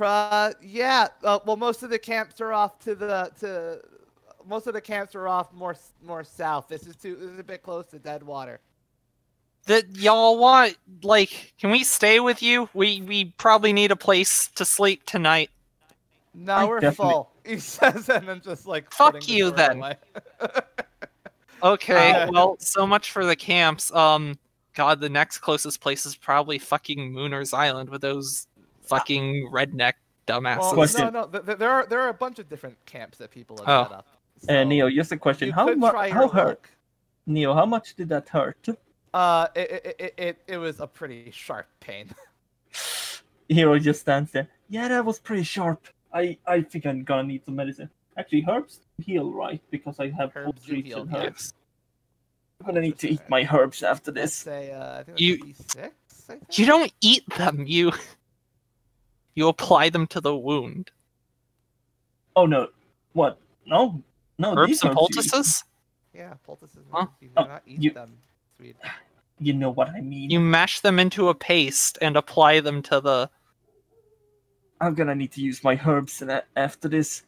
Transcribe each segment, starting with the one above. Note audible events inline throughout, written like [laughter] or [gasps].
Uh, yeah. Uh, well, most of the camps are off to the to. Most of the camps are off more more south. This is too. This is a bit close to Deadwater. That y'all want like can we stay with you? We we probably need a place to sleep tonight. No, I we're definitely- full. [laughs] He says, and then just like. Fuck putting the you, then. [laughs] Okay, Uh, well, so much for the camps. Um god, the next closest place is probably fucking Mooners Island with those fucking redneck dumbasses. well, Question. no, no. th- th- there are there are a bunch of different camps that people have Oh. set up. Uh, so Neo, just a question. How much? How hurt? luck. Neo, how much did that hurt? Uh, it, it, it, it, it was a pretty sharp pain. [laughs] Hero just stands there. Yeah, that was pretty sharp. I I think I'm gonna need some medicine. Actually, herbs heal, right? Because I have Herbs do treats heal, and yeah. herbs. I'm gonna need to eat my herbs after this. say, uh, I think You- you six. I think? You don't eat them. You you apply them to the wound. Oh no, what? No, no. Herbs these and herbs you eat. poultices? Yeah, poultices. Huh? You do Oh, not eat you- them. Sweet. You know what I mean. You mash them into a paste and apply them to the I'm gonna need to use my herbs and a- after this.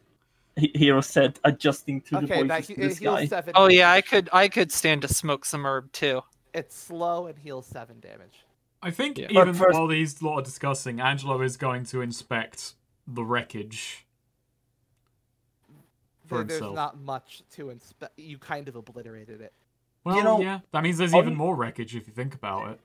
Hero said, adjusting to the Okay, that voices he, to the it heals sky. seven. Oh yeah, I could I could stand to smoke some herb too. It's slow and heals seven damage. I think Yeah. even But first- while these lot are discussing, Angelo is going to inspect the wreckage. For There, there's himself. not much to inspect. You kind of obliterated it. Well, know, yeah, that means there's on- even more wreckage if you think about it.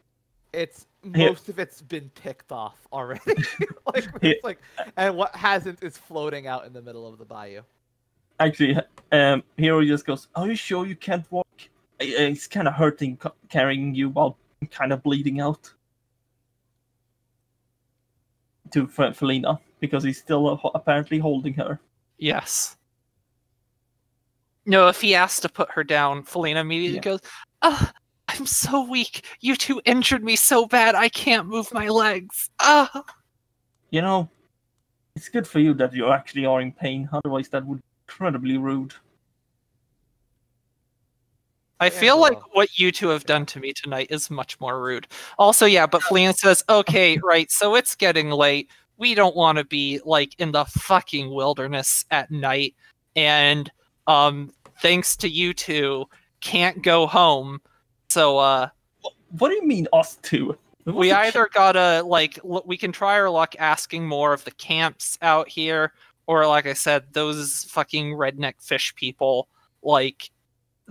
It's Here- most of it's been picked off already. [laughs] like Here- it's like, and what hasn't is floating out in the middle of the bayou. Actually, um, Hero just goes, "Are you sure you can't walk? I- I- It's kind of hurting carrying you while kind of bleeding out." To Felina because he's still apparently holding her. Yes. No, if he asks to put her down, Felina immediately Yeah. goes, Ah, I'm so weak. You two injured me so bad I can't move my legs. Ah. You know, it's good for you that you actually are in pain. Otherwise, that would be incredibly rude. I feel like what you two have done to me tonight is much more rude. Also, yeah, but Felina says, okay, [laughs] right, so it's getting late. We don't want to be like in the fucking wilderness at night. And um thanks to you two, can't go home. So uh What do you mean, us two? [laughs] We either gotta like l- we can try our luck asking more of the camps out here or like i said those fucking redneck fish people like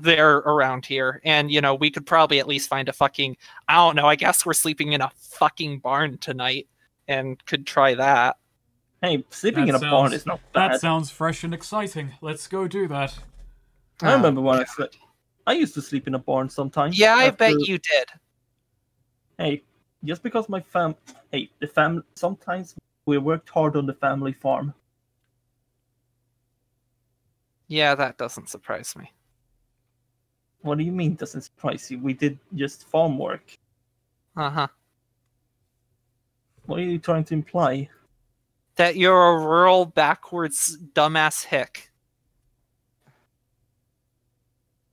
they're around here and you know we could probably at least find a fucking i don't know i guess we're sleeping in a fucking barn tonight and could try that Hey, sleeping That in a barn is not bad. That sounds fresh and exciting. Let's go do that. I Oh, remember when I slept. I used to sleep in a barn sometimes. yeah i bet you did Hey, just because my fam, hey, the fam. Sometimes we worked hard on the family farm. yeah that doesn't surprise me What do you mean? Doesn't surprise you? We did just farm work. uh-huh What are you trying to imply? that you're a rural backwards dumbass hick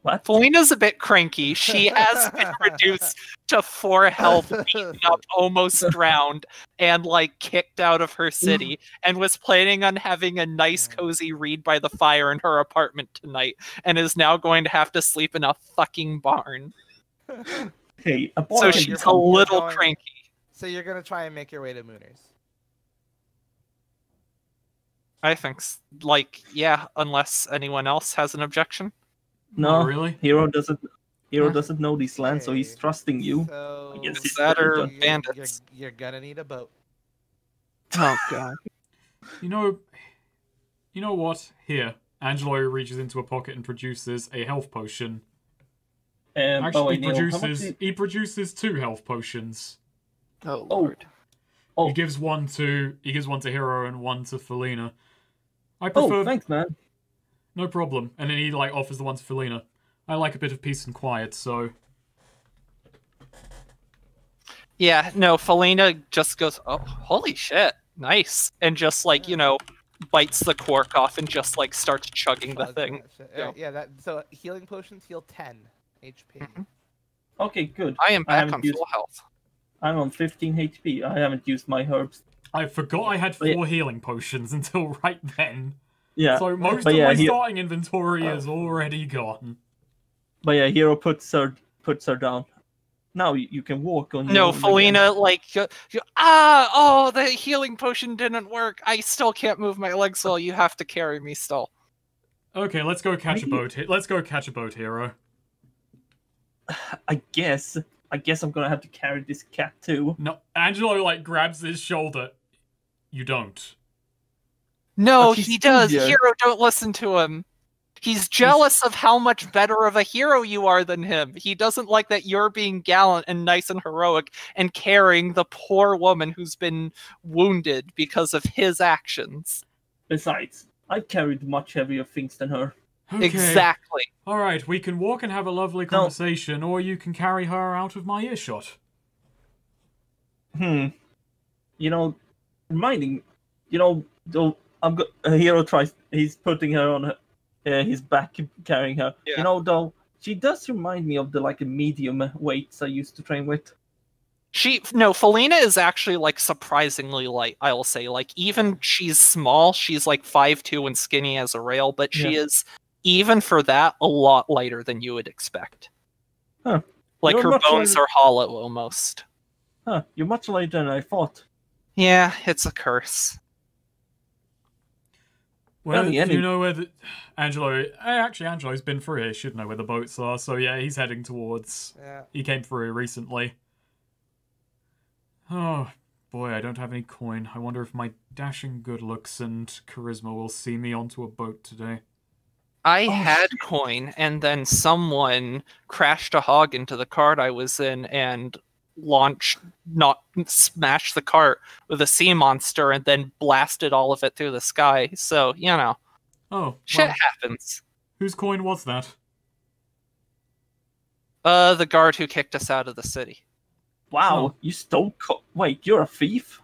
What? Felina's a bit cranky. She has been [laughs] reduced to four health, [laughs] beaten up, almost drowned, and like kicked out of her city, [laughs] and was planning on having a nice, cozy read by the fire in her apartment tonight, and is now going to have to sleep in a fucking barn. [laughs] Hey, a barn. So she's a little going- cranky. So you're gonna try and make your way to Mooners. I think, like, yeah, unless anyone else has an objection. No, Oh, really? Hero doesn't. Hero Huh? doesn't know these lands, so he's trusting you. So I guess that better or you're- bandits? You're, you're gonna need a boat. Oh god. [laughs] You know, you know what? Here, Angelo reaches into a pocket and produces a health potion. Um, Actually, way, he Neil, how much produces do- he produces two health potions. Oh Oh. lord. Oh. He gives one to he gives one to Hero and one to Felina. I Oh, prefer thanks, man. no problem. And then he like offers the one to Felina. I like a bit of peace and quiet, so Yeah, no, Felina just goes, Oh, holy shit, nice. And just like, you know, bites the cork off and just like starts chugging the Chug thing. Yeah. Yeah, that so healing potions heal 10 HP. Mhm. Okay, good. I am back haven't on used- full health. I'm on 15 HP. I haven't used my herbs I forgot I had But yeah- four healing potions [laughs] until right then. Yeah, So most but of yeah, my he- starting inventory is already gone. But yeah, Hero puts her puts her down. Now you, you can walk on. No, own. Felina, like, uh, you- ah, oh, the healing potion didn't work. I still can't move my legs well. You have to carry me still. Okay, let's go catch a boat. Let's go catch a boat, hero. [sighs] I guess. I guess I'm gonna have to carry this cat too. No, Angelo like grabs his shoulder. You don't. No, he does. easier. Hero, don't listen to him. He's jealous of how much better of a hero you are than him. He doesn't like that you're being gallant and nice and heroic and carrying the poor woman who's been wounded because of his actions. Besides, I carried much heavier things than her. Okay. Exactly. All right, we can walk and have a lovely No. conversation, or you can carry her out of my earshot. Hmm. You know, reminding, you know, though I'm go- a hero tries. He's putting her on her, uh, his back, carrying her. Yeah. You know, though she does remind me of the like a medium weights I used to train with. She no, Felina is actually like surprisingly light, I will say. Like even she's small, she's like five two and skinny as a rail, but she is even for that a lot lighter than you would expect. Huh. Like You're her bones lighter- are hollow almost. Huh? You're much lighter than I thought. Yeah, it's a curse. Well, the you know where the Angelo. eh, Actually, Angelo's been through here. Should know where the boats are. So yeah, he's heading towards. Yeah. He came through recently. Oh boy, I don't have any coin. I wonder if my dashing good looks and charisma will see me onto a boat today. I Oh, had coin, and then someone crashed a hog into the cart I was in and launched, not smash the cart with a sea monster, and then blasted all of it through the sky. So you know, Oh, shit well, happens. whose coin was that? Uh, the guard who kicked us out of the city. Wow, Oh. you stole. Co- Wait, you're a thief?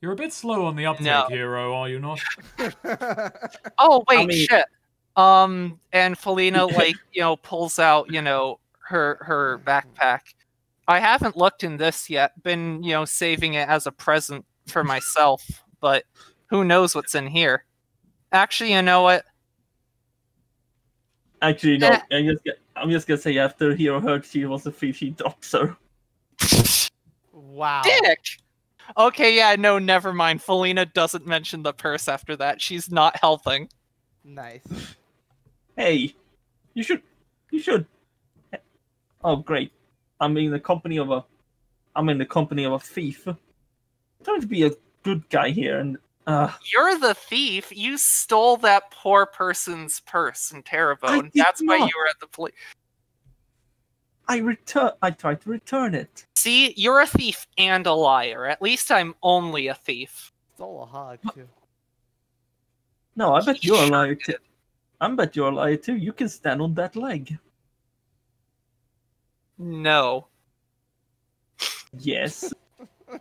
You're a bit slow on the uptake, No. hero, are you not? [laughs] Oh wait, mean- shit. Um, and Felina like you know pulls out you know her her backpack. I haven't looked in this yet. Been you know saving it as a present for myself, but who knows what's in here? Actually, you know what? Actually, no. Eh. I'm just. g- I'm just gonna say after hero heard she was a thief, she drops her. wow. Dick. Okay, yeah, no, never mind. Felina doesn't mention the purse after that. She's not helping. Nice. Hey, you should. You should. Oh, great! I'm in the company of a. I'm in the company of a thief. I'm trying to be a good guy here, and uh, You're the thief. You stole that poor person's purse in Terrebonne. did That's why you were at the police. I return. I tried to return it. See, you're a thief and a liar. At least I'm only a thief. Stole a hog too. No, I bet He you're a [laughs] liar did. too. I bet you're a liar too. You can stand on that leg. No. Yes. [laughs]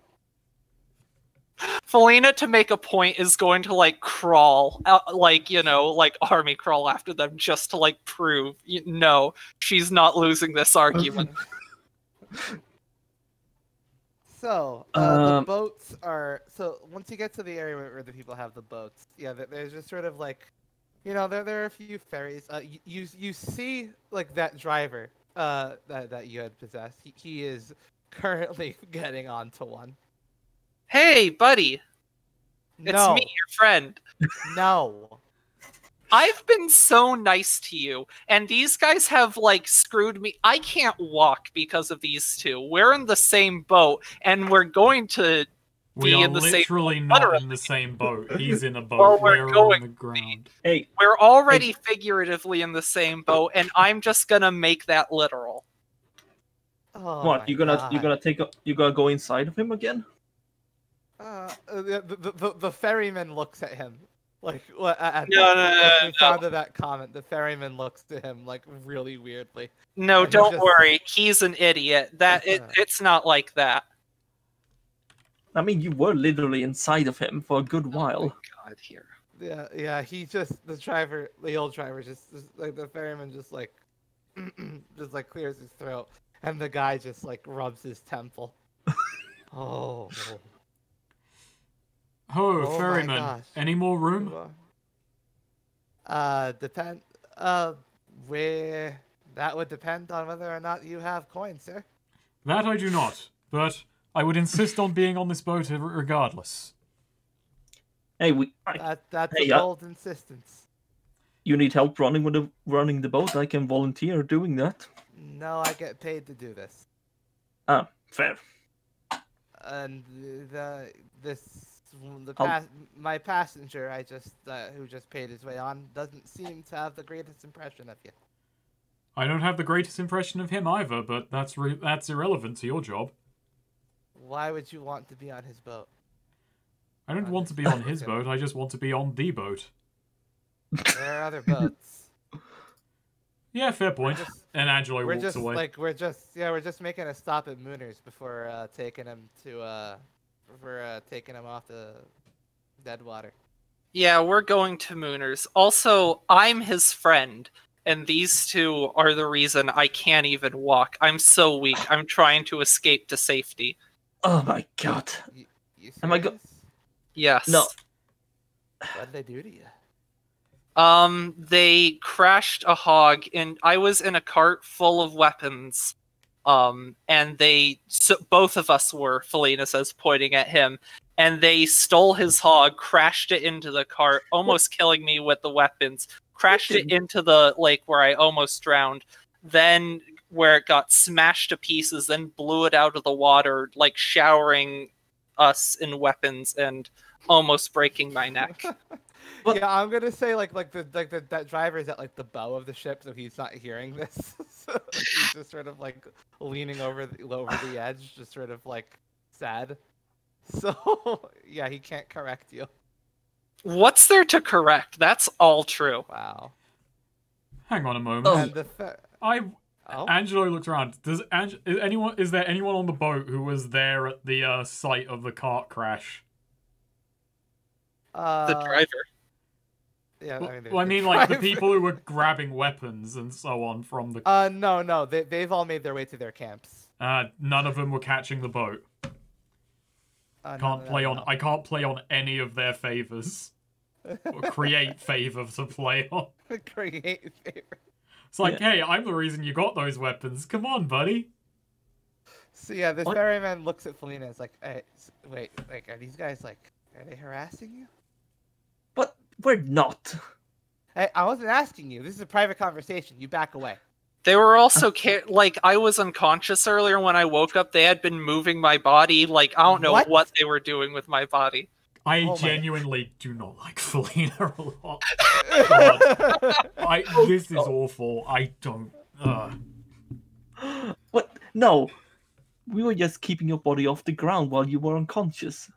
Felina, to make a point, is going to like crawl, out, like you know, like army crawl after them just to like prove. y- No, she's not losing this argument. [laughs] So uh, the Um, boats are so once you get to the area where, where the people have the boats, yeah, there's just sort of like, you know, there there are a few ferries. Uh, you you, you see like that driver uh that, that you had possessed. He, he is currently [laughs] getting onto one. hey, buddy, it's no, me, your friend. no. I've been so nice to you, and these guys have like screwed me. I can't walk because of these two. We're in the same boat, and we're going to. We Be are in the same literally not in the same boat. He's in a [laughs] boat. Well, we're we're going on the ground. hey, We're already figuratively in the same boat, and I'm just gonna make that literal. Oh what? my You gonna you God. gonna take a, you gonna go inside of him again? Uh, uh, the, the, the, the ferryman looks at him. Like. [laughs] At No, that, no, at no, the no, sound of that comment, the ferryman looks to him like really weirdly. No, And don't just- worry. He's an idiot. That it, it's not like that. I mean, you were literally inside of him for a good while. God, here. Yeah, yeah. He just the driver, the old driver, just, just like the ferryman, just like, [clears throat] just like clears his throat, and the guy just like rubs his temple. [laughs] oh, Oh, Oh ferryman. Any more room? Uh, depend. Uh, where that would depend on whether or not you have coins, sir. That I do not, but I would insist on being on this boat regardless. Hey, we. I, That that's Hey, a bold insistence. you need help running with the running the boat? I can volunteer doing that. No, I get paid to do this, Ah, fair. and the this the I'll- pas- my passenger I just uh, who just paid his way on doesn't seem to have the greatest impression of you. I don't have the greatest impression of him either, but that's re- that's irrelevant to your job. Why would you want to be on his boat? I don't Uh, want to be on [laughs] his okay. boat. I just want to be on the boat. There are other boats. [laughs] Yeah, fair point. just- and Angelo we're walks just away. like we're just yeah we're just making a stop at Mooners before uh, taking him to uh for uh, taking him off the dead water. Yeah, we're going to Mooners. Also, I'm his friend, and these two are the reason I can't even walk. I'm so weak. I'm trying to escape to safety. Oh my god. You Am I go- Yes. No. What did they do to you? Um, they crashed a hog, and I was in a cart full of weapons. Um, and they, so both of us were. Felina says, pointing at him, and they stole his hog, crashed it into the cart, almost killing me with the weapons. Crashed it into the lake where I almost drowned. Then, where it got smashed to pieces, then blew it out of the water, like showering us in weapons and almost breaking my neck. [laughs] What? Yeah, I'm gonna say like like the like the that driver is at like the bow of the ship, so he's not hearing this. [laughs] so he's just sort of like leaning over the over the [sighs] edge, just sort of like sad. [laughs] So yeah, he can't correct you. What's there to correct? That's all true. Wow. Hang on a moment. Oh. The fa- I oh Angelo looks around. Does Ange- is anyone is there anyone on the boat who was there at the uh, site of the cart crash? uh, The driver. Yeah, Well, I mean, well, I mean, like the people who were [laughs] grabbing weapons and so on from the. Uh, no, no, they they've all made their way to their camps. Uh, none of them were catching the boat. Uh, Can't no, play no, on. no. I can't play on any of their favors [laughs] or create favor to play on. [laughs] create favor. It's like, hey, I'm the reason you got those weapons. Come on, buddy. So yeah, this What? ferryman looks at Felina. It's like, hey, wait, like, are these guys like, are they harassing you? But we're not. Hey, I wasn't asking you. This is a private conversation. You back away. They were also ca- like I was unconscious earlier when I woke up. They had been moving my body. Like I don't know What? what, they were doing with my body. I Oh my- genuinely do not like [laughs] Felina a lot. [laughs] I this is awful. I don't. Uh. What? No. We were just keeping your body off the ground while you were unconscious.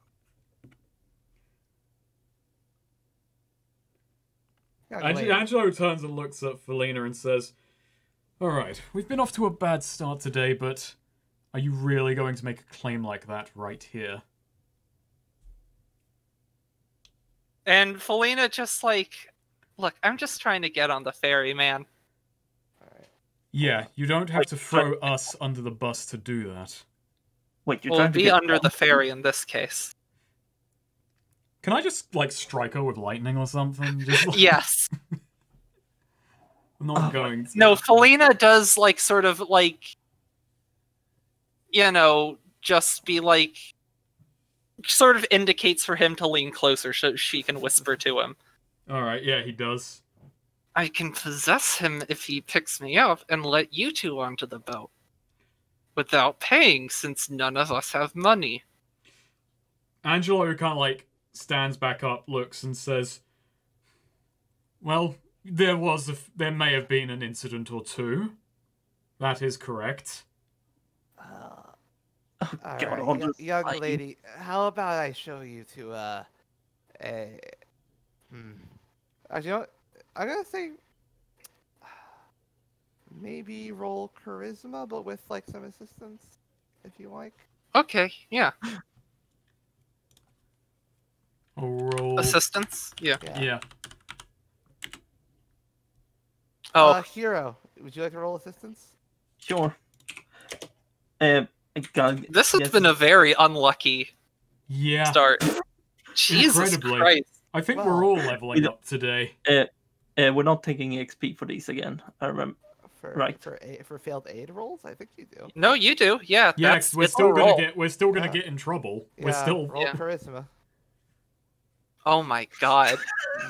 Young Ange- Angelo turns and looks at Felina and says, All right, we've been off to a bad start today, but are you really going to make a claim like that right here? And Felina just like, look, I'm just trying to get on the ferry, man. Yeah, you don't have to throw us under the bus to do that. Wait, you're We'll trying to be get under the ferry in this case. Can I just like strike her with lightning or something? Just like, Yes. I'm [laughs] not Oh going. To. No, Felina does like sort of like, you know, just be like, sort of indicates for him to lean closer so she can whisper to him. All right, yeah, he does. I can possess him if he picks me up and let you two onto the boat. Without paying, since none of us have money. Angelo kind of like stands back up, looks, and says, "Well, there was a f- there may have been an incident or two. That is correct." Uh, Oh, all God, right, I'll yo- just young fight lady, how about I show you to uh, a, hmm. Uh, you know. I'm gonna say maybe roll charisma, but with like some assistance, if you like. Okay, yeah. Roll. Assistance? Yeah. Yeah. Yeah. Oh, Uh, hero, would you like to roll assistance? Sure. Um, I this has yes. been a very unlucky Yeah. start. [laughs] Jesus Incredibly. Christ. I think Well- we're all leveling Either- up today. Uh, uh, we're not taking XP for these again. I remember. For, Right. For a, for failed aid rolls, I think you do. No, you do. Yeah. Yeah, that's, 'cause we're still gonna roll. get we're still gonna Yeah. get in trouble. We're still roll Yeah. charisma. Oh my god.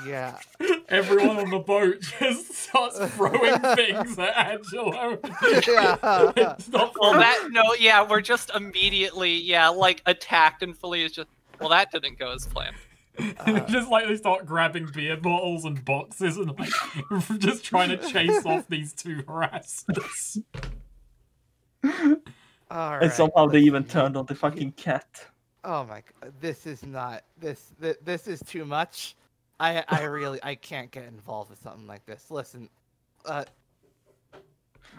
Yeah. [laughs] everyone on the boat just starts throwing [laughs] things at Angelo. Yeah. [laughs] It's not Well, that no, yeah, we're just immediately, yeah, like attacked, and Felina's just. Well, that didn't go as planned. Uh, just like they start grabbing beer bottles and boxes and like just trying to chase off these two harassers. All and somehow they even turned on the fucking cat. Oh my god, this is not this this, this is too much. I I really I can't get involved with something like this. Listen, uh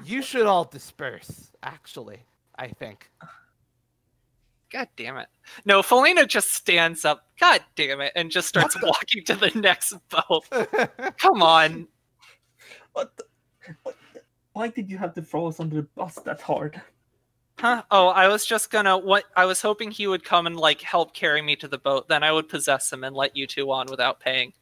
you should all disperse actually, I think. God damn it. No, Felina just stands up. God damn it, and just starts walking to the next boat. Come on. [laughs] What? The, what the- why did you have to throw us under the bus that hard? Huh? Oh, I was just gonna what I was hoping he would come and like help carry me to the boat. Then I would possess him and let you two on without paying.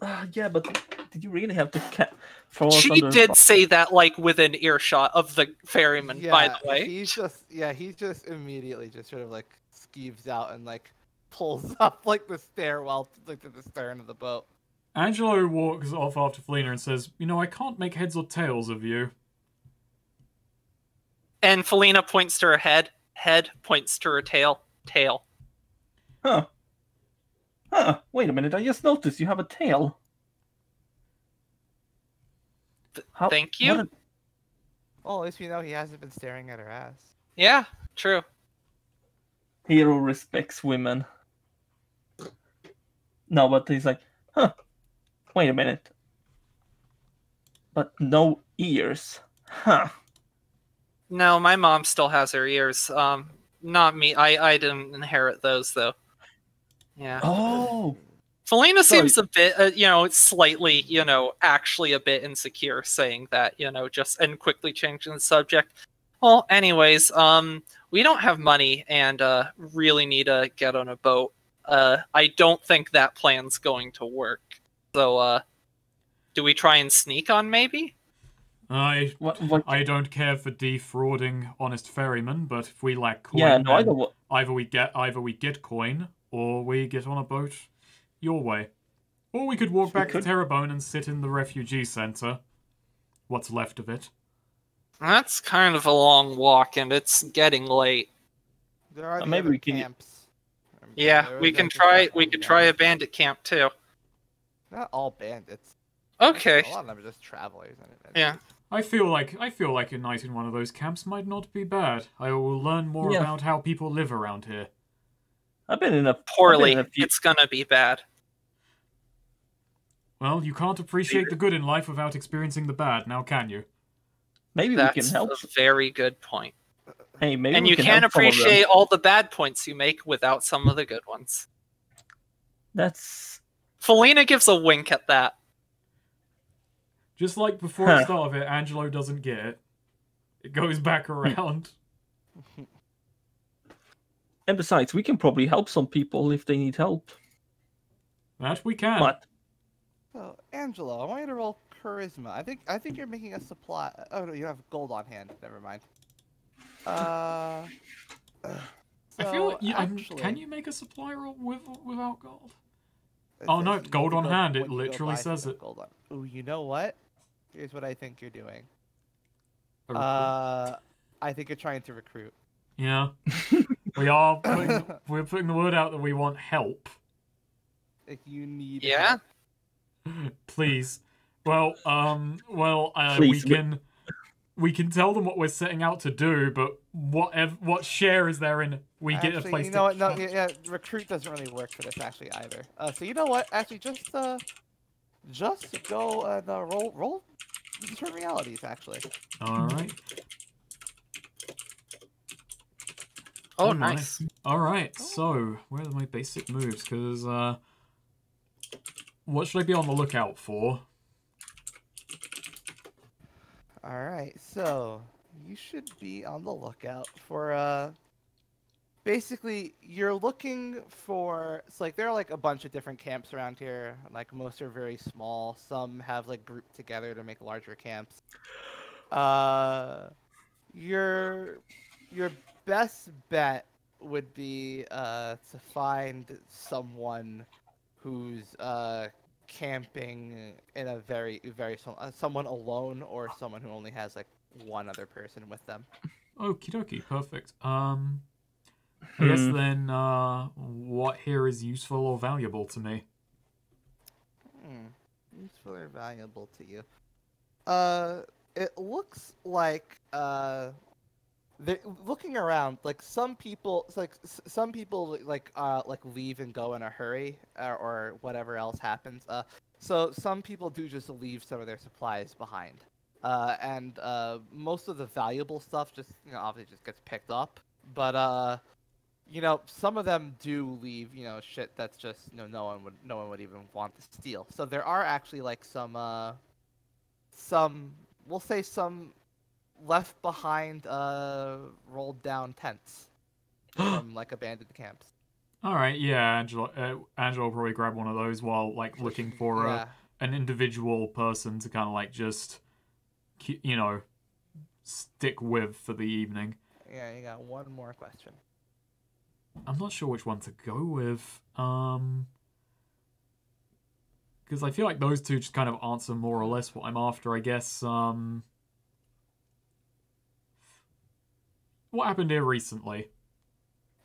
Uh, yeah, but did you really have to ca- She under the did bus? say that like within earshot of the ferryman, by the way. He's just yeah, he just immediately just sort of like skeeves out and like pulls [laughs] up like the stairwell like to the stern of the boat. Angelo walks off after Felina and says, You know, I can't make heads or tails of you. And Felina points to her head, head points to her tail, tail. Huh. Huh. Wait a minute, I just noticed you have a tail. Th- How, thank you. a- Well, at least we know he hasn't been staring at her ass. Yeah, true. hero respects women. No, but he's like, huh. Wait a minute. But no ears. Huh. No, my mom still has her ears. Um, not me. I I didn't inherit those though. Yeah. Oh. Felina Sorry. seems a bit, uh, you know, slightly, you know, actually a bit insecure saying that, you know, just and quickly changing the subject. Well, anyways, um, we don't have money and uh, really need to get on a boat. Uh, I don't think that plan's going to work. So, uh, do we try and sneak on maybe? I What? What? I don't care for defrauding honest ferrymen, but if we lack coin, yeah. No, I then don't. wa- either we get either we get coin or we get on a boat your way. Or we could walk We back could. to Terrebonne and sit in the refugee center. What's left of it. That's kind of a long walk and it's getting late. There are Uh, maybe we can- camps. Yeah, there we can try. We could try a bandit camp too. Not all bandits. Okay. A lot of them are just travelers. Yeah. I feel like I feel like a night in one of those camps might not be bad. I will learn more Yeah. about how people live around here. I've been in a I've been Poorly. in a few- It's gonna be bad. Well, you can't appreciate the good in life without experiencing the bad, now can you? Maybe we That's can help. a very good point. Hey, maybe and we you can can't help some of them. appreciate all the bad points you make without some of the good ones. That's Felina gives a wink at that. Just like before Huh. the start of it, Angelo doesn't get it. It goes back around. [laughs] and besides, we can probably help some people if they need help. that we can. But So, Angelo, I want you to roll charisma. I think I think you're making a supply. Oh no, you have gold on hand. Never mind. Uh. I feel so like you, actually, can you make a supply roll with without gold? it Oh, no, gold on hand, it when you go literally says it. Gold on. Ooh, you know what? Here's what I think you're doing. Uh, I think you're trying to recruit. yeah, [laughs] we are. Putting, we're putting the word out that we want help. If you need. Yeah? help. Please. Well, um, well, uh, Please, we we- can. We can tell them what we're setting out to do, but what what share is there in we get a Actually, place you to know what? No, yeah, yeah, recruit doesn't really work for this actually either. Uh, so you know what? Actually, just uh, just go and uh, roll roll discern realities actually. All right. Oh, Oh, nice. All right. So, where are my basic moves? Because uh, what should I be on the lookout for? All right, so you should be on the lookout for uh basically you're looking for it's like there are like a bunch of different camps around here. Like most are very small. Some have like grouped together to make larger camps. Uh your your best bet would be uh to find someone who's uh camping in a very very small uh, someone alone or someone who only has like one other person with them. Okie dokie, perfect. Um, I guess Hmm. then, uh, what here is useful or valuable to me? Hmm. Useful or valuable to you? Uh, it looks like uh, they looking around. Like some people, like s- some people like uh like leave and go in a hurry, uh, or whatever else happens. Uh, so some people do just leave some of their supplies behind. Uh, and uh, most of the valuable stuff just you know obviously just gets picked up. But uh, you know, some of them do leave, you know, shit that's just, you know, no one would, no one would even want to steal. So there are actually like some, uh, some, we'll say some left behind, uh, rolled down tents [gasps] from like abandoned camps. All right, yeah, Angelo. Uh, Angelo will probably grab one of those while like looking for yeah. a, an individual person to kind of like just, you know, stick with for the evening. Yeah, you got one more question. I'm not sure which one to go with. Um, because I feel like those two just kind of answer more or less what I'm after. I guess. Um, what happened here recently?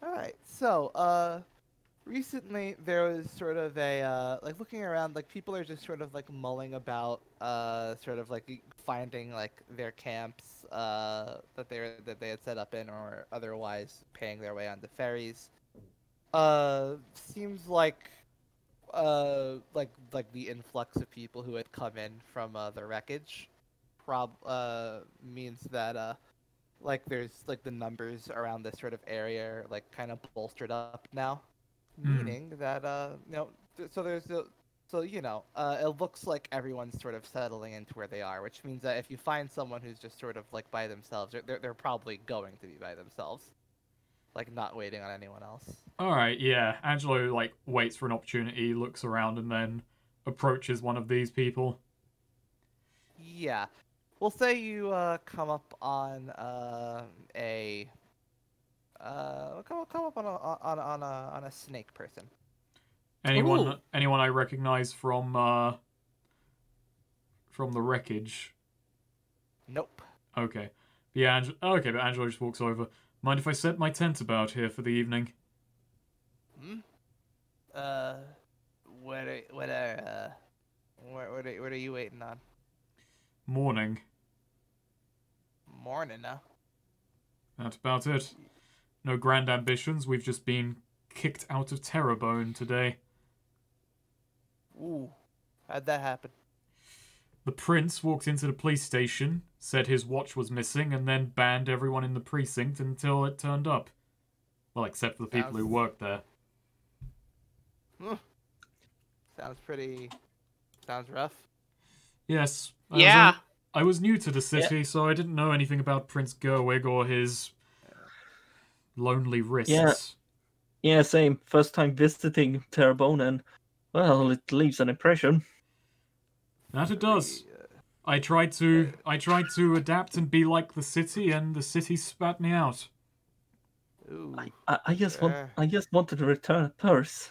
All right. So, uh, recently there was sort of a uh, like looking around, like people are just sort of like mulling about, uh, sort of like finding like their camps, uh, that they that they had set up in, or otherwise paying their way onto ferries. Uh, seems like, uh, like like the influx of people who had come in from uh, the wreckage, prob means that like there's like the numbers around this sort of area are like kind of bolstered up now Hmm. meaning that uh you know so there's a so you know uh it looks like everyone's sort of settling into where they are which means that if you find someone who's just sort of like by themselves they're, they're, they're probably going to be by themselves like not waiting on anyone else All right, yeah. Angelo like waits for an opportunity, looks around, and then approaches one of these people. yeah we'll say you uh come up on uh a uh come, come up on a on, a- on a on a snake person Anyone, Ooh. anyone I recognize from uh from the wreckage. nope Okay, but yeah. Ange- okay, but Angelo just walks over. Mind if I set my tent about here for the evening? Hmm? Uh, what are what are uh, what what are, what are you waiting on? Morning. Morning now. That's about it. No grand ambitions. We've just been kicked out of Terrebonne today. Ooh, how'd that happen? The prince walked into the police station, said his watch was missing, and then banned everyone in the precinct until it turned up. Well, except for the people who Sounds- worked there. Sounds pretty. Sounds rough. Yes. I was Yeah. a- I was new to the city, so I didn't know anything about Prince Gerwig or his lonely wrists. Yeah, Yeah, same. First time visiting Terrebonne, and well, it leaves an impression. That it does. Uh, I tried to I tried to adapt and be like the city, and the city spat me out. I, I, I just want, I just wanted to return a purse.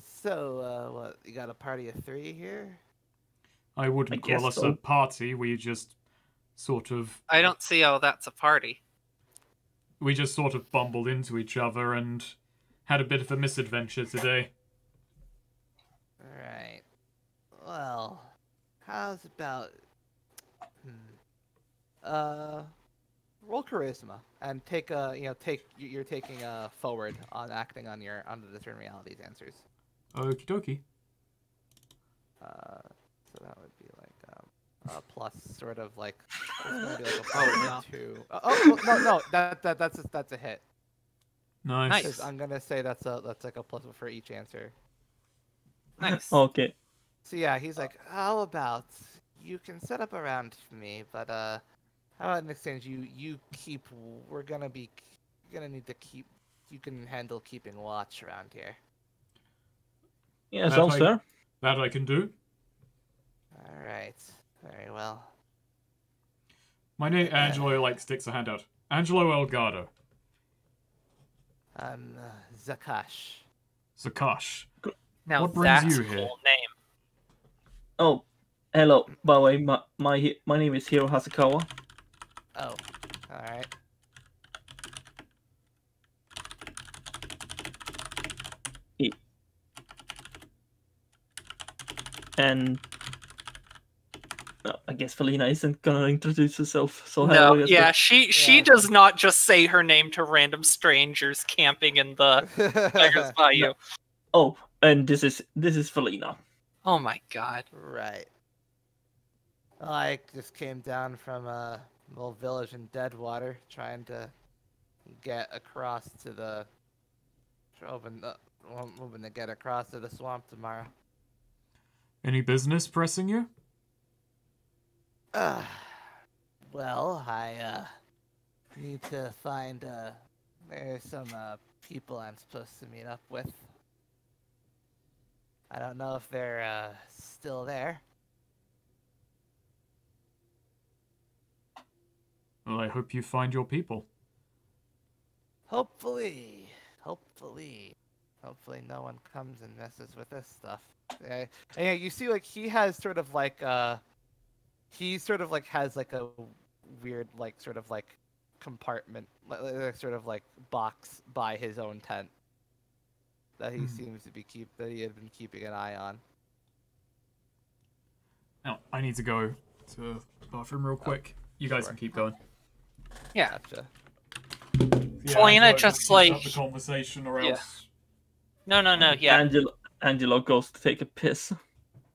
So, uh, what? You got a party of three here? I wouldn't I call us so. a party. We just sort of I don't see how that's a party. We just sort of bumbled into each other and had a bit of a misadventure today. Right. Well, how's about hmm, uh roll charisma and take a you know take you- you're taking a forward on acting on your on the discern realities answers. Okie dokie. Uh, so that would be like a plus sort of like be like a [laughs] Oh, no. two. Uh, oh well, no no that that that's a, that's a hit. Nice. Nice. 'Cause I'm gonna say that's a that's like a plus for each answer. Nice. [laughs] Okay. So yeah, he's like, how about you can set up around me, but uh, how about in exchange you you keep we're gonna be you're gonna need to keep you can handle keeping watch around here. Yeah, That's sounds like- fair. That I can do. All right. Very well. My name Angelo like sticks a hand out. Angelo Elgado. I'm uh, Zakash. Zakash. Now What brings that's you here? cool name. Oh, hello. By the way, my my, my name is Hiro Hasakawa. Oh, all right. and uh, I guess Felina isn't gonna introduce herself. So No, hello, yes, yeah, she she Yeah. does not just say her name to random strangers camping in the Beggars [laughs] Bayou. but- Oh, and this is this is Felina. Oh my god. right. I just came down from a little village in Deadwater, trying to get across to the. Hoping, uh, well, hoping to get across to the swamp tomorrow. Any business pressing you? Uh, [sighs] well, I uh, need to find. Uh, there's some uh, people I'm supposed to meet up with. I don't know if they're uh, still there. Well, I hope you find your people. Hopefully, hopefully, hopefully, no one comes and messes with this stuff. Yeah, you see, like he has sort of like uh, he sort of like has like a weird like sort of like compartment, li- li- like, sort of like box by his own tent that he Hmm. seems to be keep that he had been keeping an eye on. Now, I need to go to the bathroom real quick. You guys sure. can keep going. Yeah. Gotcha. Selena Angelo just, like- the conversation, or Yeah. else. No, no, no. Yeah. Angelo Angelo goes to take a piss.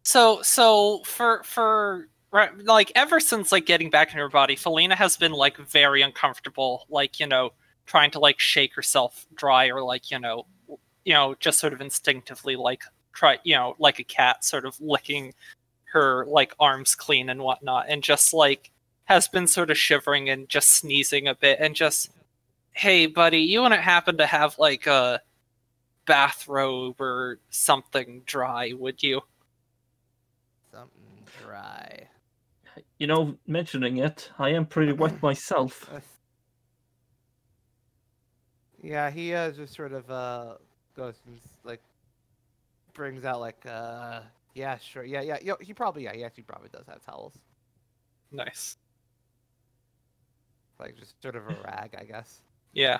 So so for for right, like ever since like getting back in her body, Felina has been like very uncomfortable, like you know, trying to like shake herself dry or like you know, you know, just sort of instinctively like try you know like a cat sort of licking her like arms clean and whatnot, and just like has been sort of shivering and just sneezing a bit and just hey buddy you wouldn't happen to have like a bathrobe or something dry would you Something dry. You know, mentioning it, I am pretty wet myself. Yeah, he uh, just sort of uh goes and like brings out like uh yeah sure yeah yeah yo, he probably yeah he actually probably does have towels nice like just sort of a rag I guess. Yeah.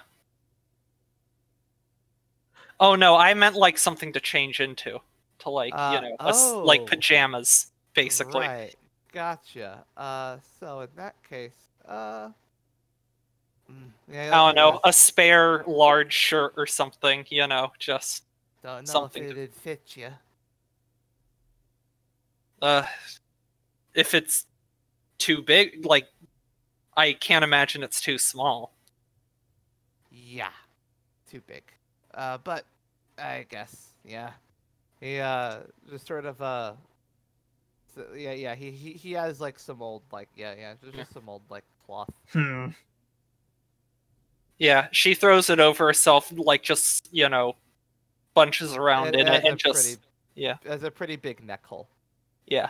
Oh no, I meant like something to change into, to like Uh, you know, a s like oh. pajamas, basically. Right. Gotcha. Uh, so in that case, uh. mm, Yeah, I don't know, a spare large shirt or something, you know, just Don't know something if it'd fit you. uh, if it's too big, like I can't imagine it's too small. Yeah, too big. Uh, but I guess yeah. He uh just sort of uh. So, yeah, yeah. He, he he has like some old like yeah yeah just, Yeah. just some old like cloth. Hmm. Yeah, she throws it over herself, like just you know, bunches around in it, and just pretty, yeah. has a pretty big neck hole. Yeah.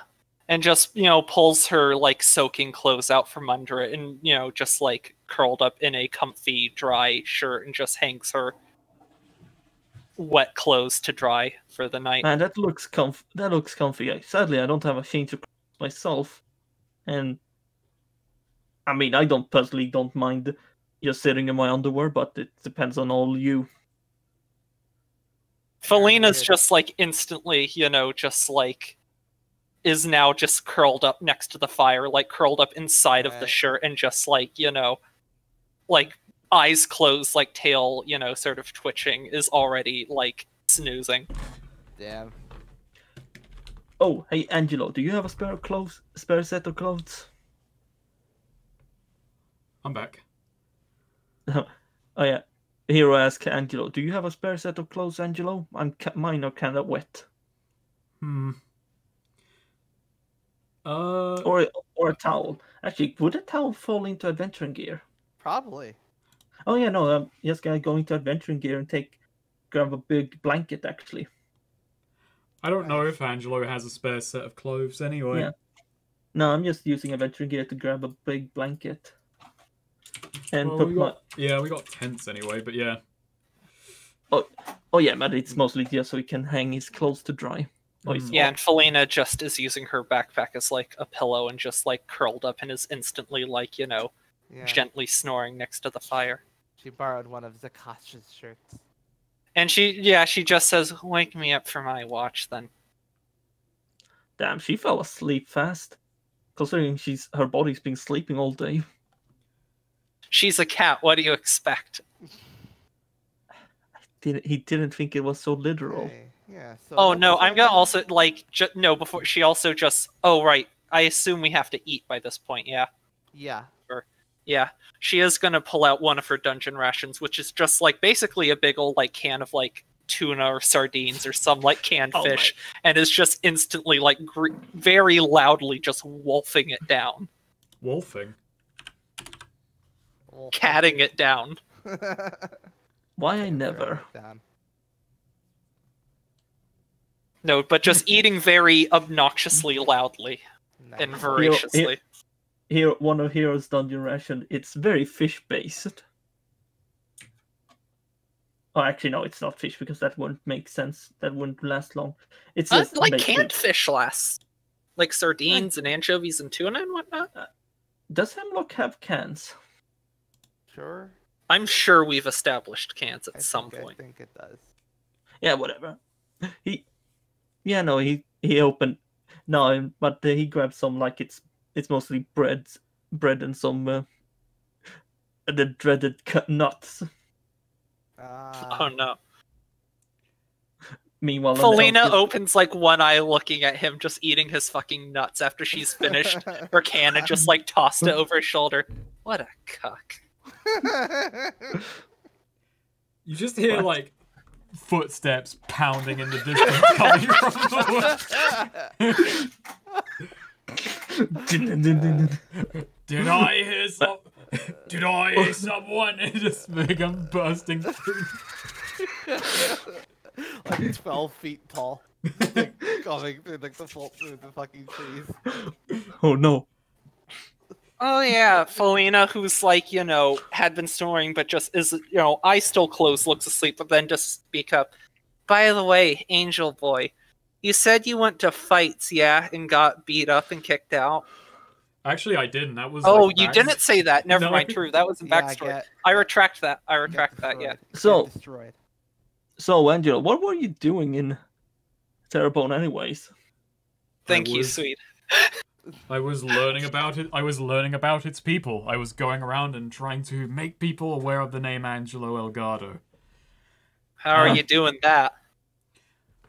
And just, you know, pulls her like soaking clothes out from under it and, you know, just like curled up in a comfy, dry shirt and just hangs her wet clothes to dry for the night. Man, that looks comf. That looks comfy. I- Sadly, I don't have a change of clothes myself, and I mean, I don't personally don't mind just sitting in my underwear, but it depends on all you. Felina's weird. just like instantly, you know, just like is now just curled up next to the fire, like curled up inside of the shirt and just like, you know, like eyes closed, like tail, you know, sort of twitching, is already like snoozing. Damn. Oh, hey Angelo, do you have a spare clothes, spare set of clothes? I'm back. [laughs] Oh yeah. Hero ask Angelo, do you have a spare set of clothes, Angelo? I'm ca- mine are kind of wet, Hmm. Uh, or or a towel. Actually, would a towel fall into adventuring gear? Probably. Oh yeah, no, I'm just gonna go into adventuring gear and take grab a big blanket actually. I don't know if Angelo has a spare set of clothes anyway. Yeah. No, I'm just using adventuring gear to grab a big blanket. And Well, put we my yeah, we got tents anyway, but yeah. Oh oh yeah, but it's mostly just so he can hang his clothes to dry. Oh, Mm. Yeah, and Felina just is using her backpack as like a pillow and just like curled up and is instantly like, you know, Yeah. gently snoring next to the fire. She borrowed one of Zakasha's shirts. And she, yeah, she just says, "Wake me up for my watch, then." Damn, she fell asleep fast. Considering she's her body's been sleeping all day. She's a cat. What do you expect? [sighs] Didn't he didn't think it was so literal. Hey, yeah. So Oh no, I'm gonna also like ju- no before she also just. Oh right, I assume we have to eat by this point. Yeah, Yeah. Yeah. She is gonna pull out one of her dungeon rations, which is just like basically a big old like can of like tuna or sardines or some like canned Oh my- fish, and is just instantly like gr- very loudly just wolfing it down, Wolfing. Catting it down. [laughs] Why I never. Down. No, but just eating very obnoxiously loudly and Nice. voraciously. Here one of Hero's dungeon ration, it's very fish based. Oh actually no, it's not fish because that wouldn't make sense. That wouldn't last long. It's Uh, just like baked canned with- fish last, like sardines and anchovies and tuna and whatnot. Does Hemlock have cans? Sure. I'm sure we've established cans at I some think, point. I think it does. Yeah, whatever. [laughs] He, yeah, no, he he opened no, but uh, he grabbed some like it's it's mostly bread, bread and some uh, the dreaded cut nuts. Ah. Oh no. Meanwhile, Felina outside- opens like one eye looking at him just eating his fucking nuts after she's finished [laughs] her can and just like tossed it over his shoulder. What a cuck. [laughs] You just hear like footsteps pounding in the distance coming from the [laughs] Did I hear some? Did I hear someone? And just begin bursting through. like 12 feet tall. like, coming through like the full through the fucking trees. oh no! Oh yeah, Felina, who's like, you know, had been snoring but just is, you know, eyes still closed, looks asleep, but then just speak up. By the way, Angel Boy, you said you went to fights, yeah, and got beat up and kicked out. Actually, I didn't. That was. Oh, like, you back- didn't say that. Never No. mind. True, that was a Yeah, backstory. get- I retract that. I retract that. Yeah. So- destroyed. So Angelo, what were you doing in Terrebonne, anyways? Thank you, sweet. I was learning about it. I was learning about its people. I was going around and trying to make people aware of the name Angelo Elgado. How are Huh. you doing that?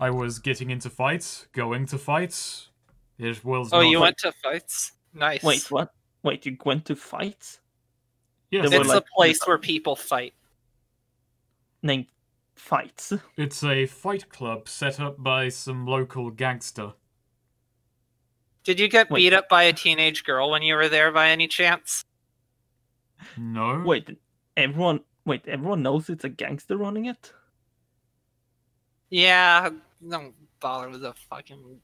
I was getting into fights, going to fights. It was. Oh, not- you went to fights. Nice. Wait, what? Wait, you went to fights? Yes, They were It's like- a place where people fight. Named fights? it's a fight club set up by some local gangster. Did you get Wait. beat up by a teenage girl when you were there by any chance? No. Wait, everyone. Wait, everyone knows it's a gangster running it. Yeah, don't bother with the fucking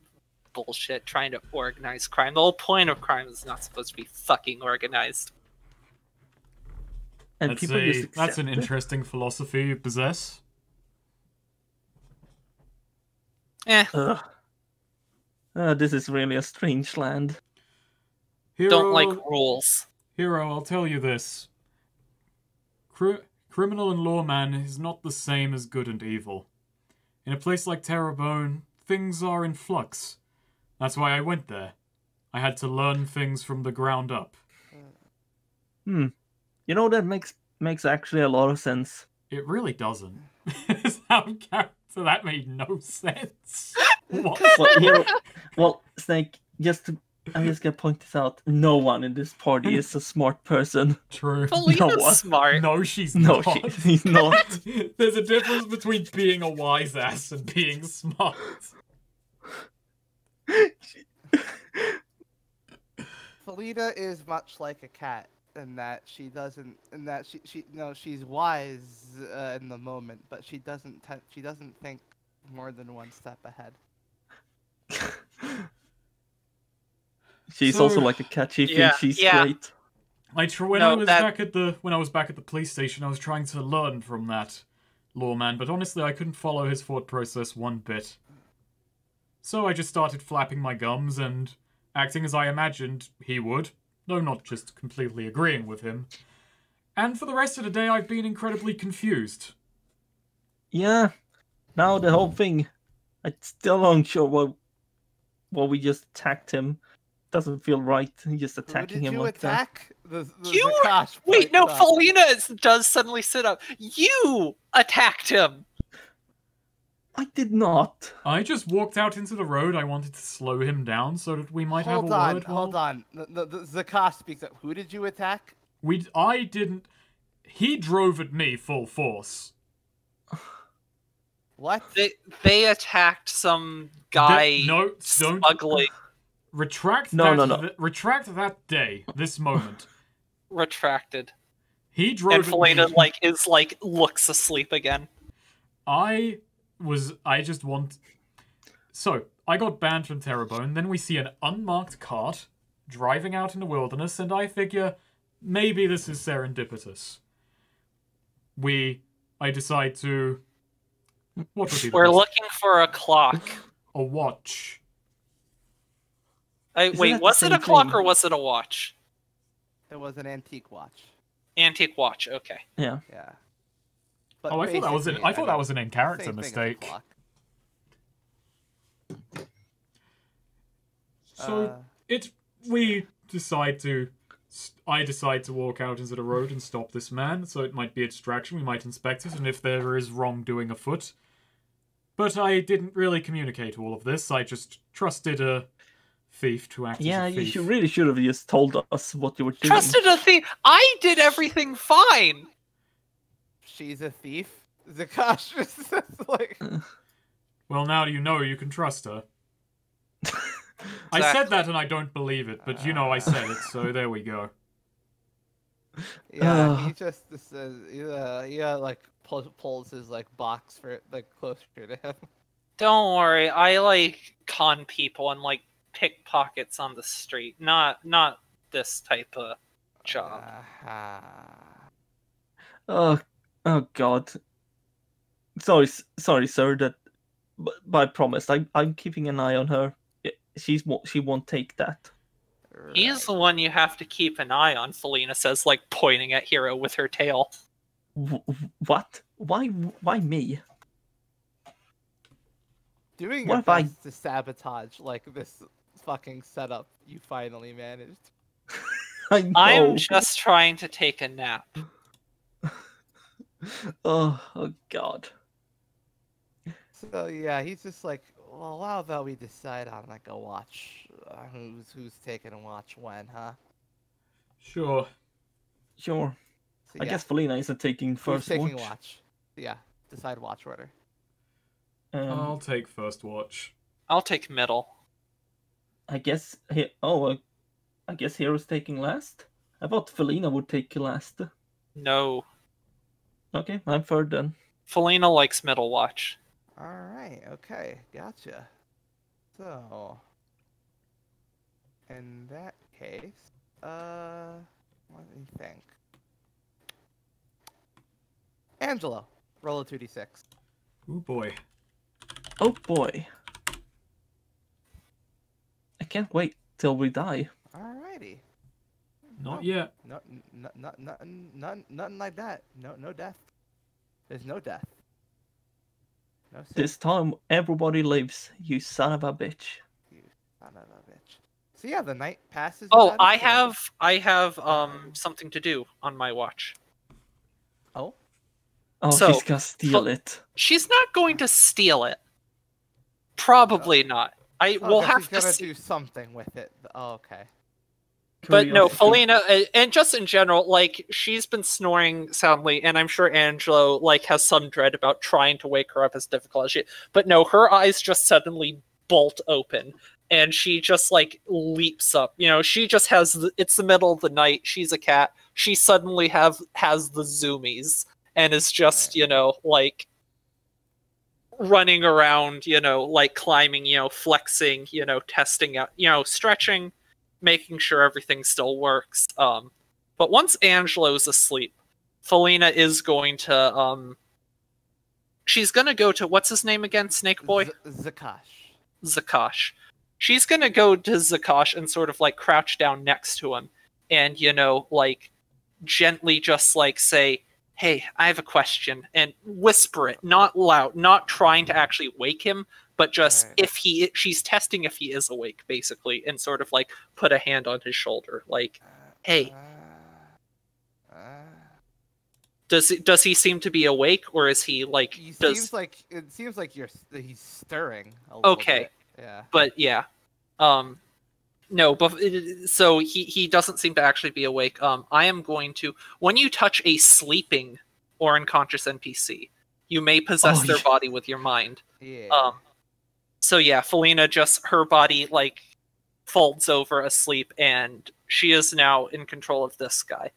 bullshit trying to organize crime. The whole point of crime is not supposed to be fucking organized. And That's, people a, just that's an accept it. interesting philosophy you possess. Eh, Ugh. Uh, this is really a strange land. Hero, don't like rules. Hero, I'll tell you this. Cri- criminal and lawman is not the same as good and evil. In a place like Terrebonne, things are in flux. That's why I went there. I had to learn things from the ground up. Hmm. You know that makes makes actually a lot of sense. It really doesn't. It's out of character. That made no sense. [laughs] What? Well, hero, well, Snake. Just to, I'm just gonna point this out. No one in this party is a smart person. True. Felina's what? smart. No, she's No, not. she, he's not. [laughs] There's a difference between being a wise ass and being smart. Felina is much like a cat. in that she doesn't, and that she she no she's wise uh, in the moment, but she doesn't te- she doesn't think more than one step ahead. She's So- also like a catchy She Yeah, thinks she's yeah. great. I tr- when No, I was that- back at the when I was back at the police station, I was trying to learn from that lawman, but honestly, I couldn't follow his thought process one bit. So I just started flapping my gums and acting as I imagined he would, though not just completely agreeing with him. And for the rest of the day, I've been incredibly confused. Yeah. Now the whole thing, I still don't sure what, what we just attacked him. Doesn't feel right. [laughs] Just Who attacking did him you like that. attack? The, the You- Zakash Wait, no, pipes. Felina does suddenly sit up. You attacked him. I did not. I just walked out into the road. I wanted to slow him down so that we might Hold have a on, word. hold while- on. The, the, the Zakash speaks up. Who did you attack? We, I didn't. He drove at me full force. What? They they attacked some guy Th- no, don't smuggling. Retract. No, that, no, no. th- retract that day. This moment. [laughs] retracted. He drove. And Felina me. like is like looks asleep again. I was. I just want. So I got banned from Terrebonne. Then we see an unmarked cart driving out in the wilderness, and I figure maybe this is serendipitous. We. I decide to. What would be the We're best- looking for a clock. a watch? I, wait, was it a same clock thing? or was it a watch? It was an antique watch. Antique watch. Okay. Yeah. Yeah. But Oh, I thought that was an. basically, I thought that was an in character same thing as a mistake. So Uh, it we decide to i decide to walk out into the road and stop this man so it might be a distraction we might inspect it and if there is wrongdoing afoot but i didn't really communicate all of this i just trusted a thief to act Yeah, as a you thief should, really should have just told us what you were doing. Trusted a thief. I did everything fine. she's a thief. Zakash [laughs] just says like [laughs] well now you know you can trust her [laughs] i said that and i don't believe it but you know i said it so uh. there we go Yeah, he just says yeah, yeah, like pull, pulls his like box for like closer to him. Don't worry. I like con people and like pickpockets on the street. Not not this type of job. Ah. Oh, oh God. Sorry, sorry, sir. That, but, but I promise, I, I'm keeping an eye on her. She's she won't take that. He's the one you have to keep an eye on, Felina says, like pointing at Hero with her tail. W- w- what? Why? Why me? doing what your if I- to sabotage like this fucking setup you finally managed. [laughs] I know. I'm just trying to take a nap. [laughs] Oh, oh God. So yeah, he's just like, well, how about we decide on like a watch? Uh, who's who's taking a watch when, huh? sure Sure. So, I yeah, guess Felina isn't taking who's first taking watch. watch. Yeah, decide watch order. Um, i'll take first watch I'll take middle. I guess he. Oh, uh, I guess Hero's taking last. I thought Felina would take last. No. Okay, I'm third then. Felina likes Metal watch. All right, okay, gotcha. So, in that case, uh, let me think. Angelo, roll a two d six. oh boy Oh boy. I can't wait till we die. Alrighty. not No, yet No, n- n- n- nothing, nothing, nothing like that. No, no death. There's no death. No sin, This time everybody lives, you son of a bitch. you son of a bitch. So yeah, the night passes. Oh, I have I have um something to do on my watch. Oh, Oh, So, she's gonna steal it. She's not going to steal it. Probably not. I oh, will have to see. do something with it. Oh, okay. But no, Curiosity. Felina, uh, and just in general, like she's been snoring soundly, and I'm sure Angelo like has some dread about trying to wake her up as difficult as she. But no, her eyes just suddenly bolt open, and she just like leaps up. You know, she just has the, it's the middle of the night. She's a cat. She suddenly have has the zoomies and is just Right. you know like running around. You know, like climbing. You know, flexing. You know, testing out. You know, stretching, making sure everything still works. Um, but once Angelo's asleep, Felina is going to um. She's gonna go to what's his name again? Snake Boy. Z- Zakash. Zakash. She's gonna go to Zakash and sort of like crouch down next to him and, you know, like gently just like say, Hey, I have a question and whisper it, not loud, not trying to actually wake him, but just Right. if he she's testing if he is awake, basically, and sort of like put a hand on his shoulder. Like, Uh, Hey. uh, uh, does he does he seem to be awake or is he like he does seems like it seems like you're he's stirring. A little Okay. bit. Yeah. but yeah um no but so he he doesn't seem to actually be awake um i am going to when you touch a sleeping or unconscious npc you may possess Oh, their yeah. body with your mind Yeah. um so yeah felina just her body like folds over asleep and she is now in control of this guy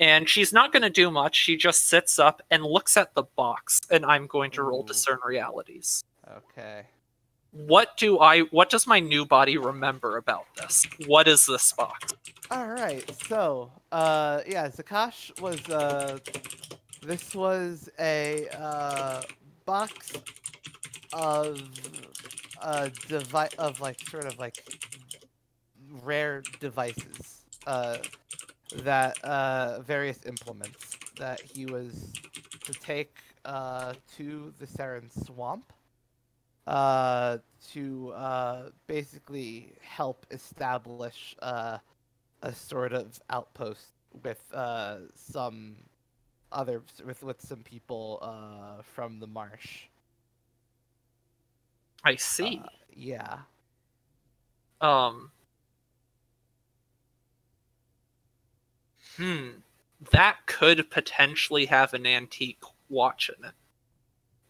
and she's not going to do much she just sits up and looks at the box and i'm going to roll Ooh. discern realities okay. What do I what does my new body remember about this? What is this box? All right. So, uh, yeah, Zakash was uh, this was a uh box of uh device of like sort of like rare devices uh that uh various implements that he was to take uh to the Saren swamp uh to uh basically help establish uh a sort of outpost with uh some other with with some people uh from the marsh. I see. Uh, yeah. um Hmm. That could potentially have an antique watch in it.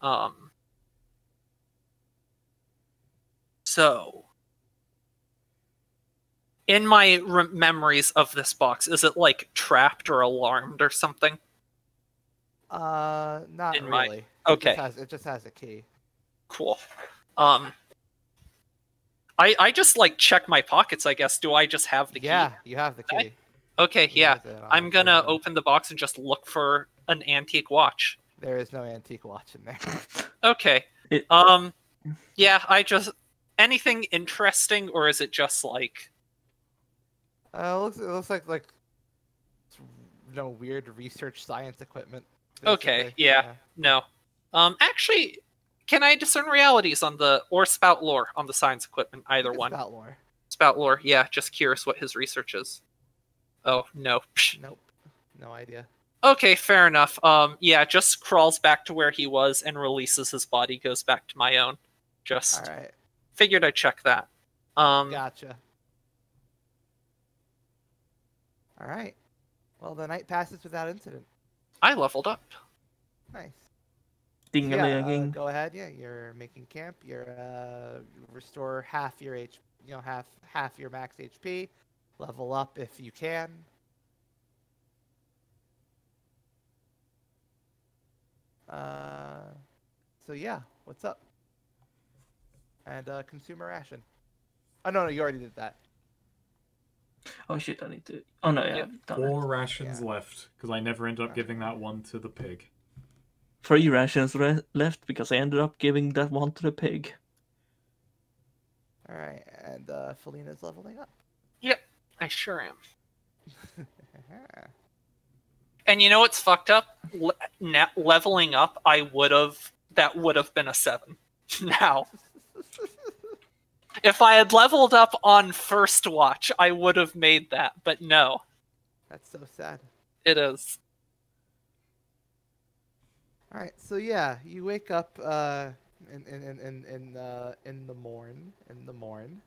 Um So in my re- memories of this box, is it like trapped or alarmed or something? Uh not In my- really. It Okay. just has, it just has a key. Cool. Um I I just like check my pockets, I guess. Do I just have the key? Yeah, you have the Okay. key. Okay, He yeah. has it on I'm gonna person. open the box and just look for an antique watch. There is no antique watch in there. [laughs] Okay. It- Um yeah, I just anything interesting or is it just like Uh, it looks it looks like like s- no weird research science equipment. Okay, basically. yeah. no. Um actually can I discern realities on the or spout lore on the science equipment? Either one. about lore. Spout lore, yeah, just curious what his research is. Oh no. Psh. [laughs] Nope. No idea. Okay, fair enough. Um yeah, just crawls back to where he was and releases his body, goes back to my own. Just All right. Figured I'd check that. Um Gotcha. All right. Well, the night passes without incident. I leveled up. Nice. Ding Yeah, a uh, ling. go ahead. Yeah, you're making camp. You're uh, restore half your H, you know, half half your max HP. Level up if you can. Uh, so yeah, what's up? And uh, consumer ration. Oh no, no, you already did that. Oh shit, I need to. Oh no, yeah, Yep. I've it. Four rations Yeah. left because I never ended up giving that one to the pig. Three rations re- left because I ended up giving that one to the pig. All right, and uh, Felina's leveling up. Yep, I sure am. [laughs] And you know what's fucked up? Le- na- leveling up, I would have. That would have been a seven. [laughs] now, if I had leveled up on first watch, I would have made that. But no, That's so sad. it is. All right, so yeah, you wake up uh, in in in in in, uh, in the morn. In the morn,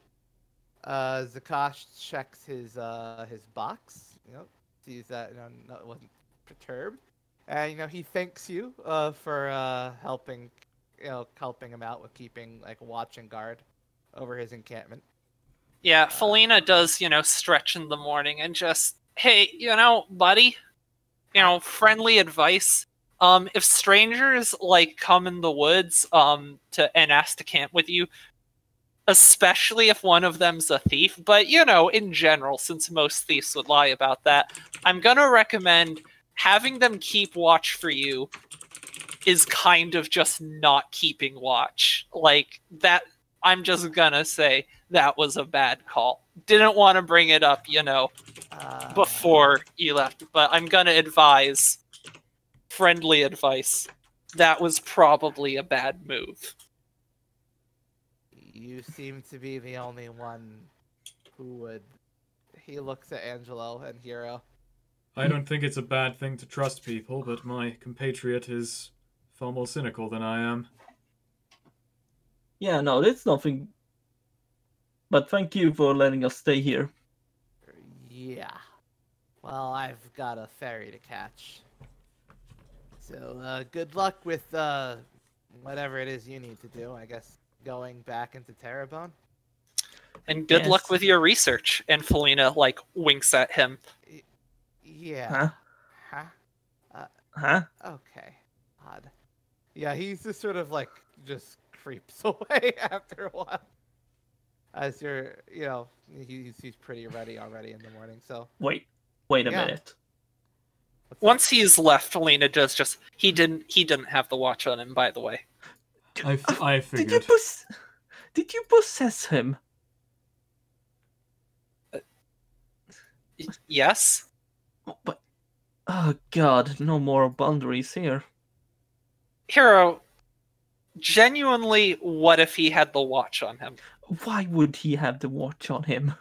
uh, Zakash checks his uh, his box. You know, sees that you know no, it wasn't perturbed, and you know he thanks you uh, for uh, helping, you know, helping him out with keeping like watch and guard over his encampment. Yeah, Felina does, you know, stretch in the morning and just, hey, you know, buddy, you know, friendly advice. Um, if strangers like come in the woods, um, to and ask to camp with you, especially if one of them's a thief, but you know, in general, since most thieves would lie about that, I'm gonna recommend having them keep watch for you is kind of just not keeping watch. Like that I'm just gonna say that was a bad call. Didn't want to bring it up, you know, Uh, before you left, but I'm gonna advise friendly advice. That was probably a bad move. You seem to be the only one who would. He looks at Angelo and Hero. I don't think it's a bad thing to trust people, but my compatriot is far more cynical than I am. Yeah, no, it's nothing. But thank you for letting us stay here. Yeah. Well, I've got a ferry to catch. So, uh, good luck with, uh, whatever it is you need to do. I guess going back into Terrebonne? And good luck with your research. And Felina like winks at him. Yeah. Huh? Huh? Huh? Okay. Odd. Yeah, he's just sort of like, just creeps [laughs] away after a while. As you're, you know, he's, he's pretty ready already in the morning, so. Wait. Wait a Yeah. minute. what's up? Once he's left, Felina does just he didn't he didn't have the watch on him, by the way. I, f- I uh, Did you figured. pos- Did you possess him? Uh, y- yes? But oh god, no more boundaries here. Hero, genuinely, what if he had the watch on him? Why would he have the watch on him?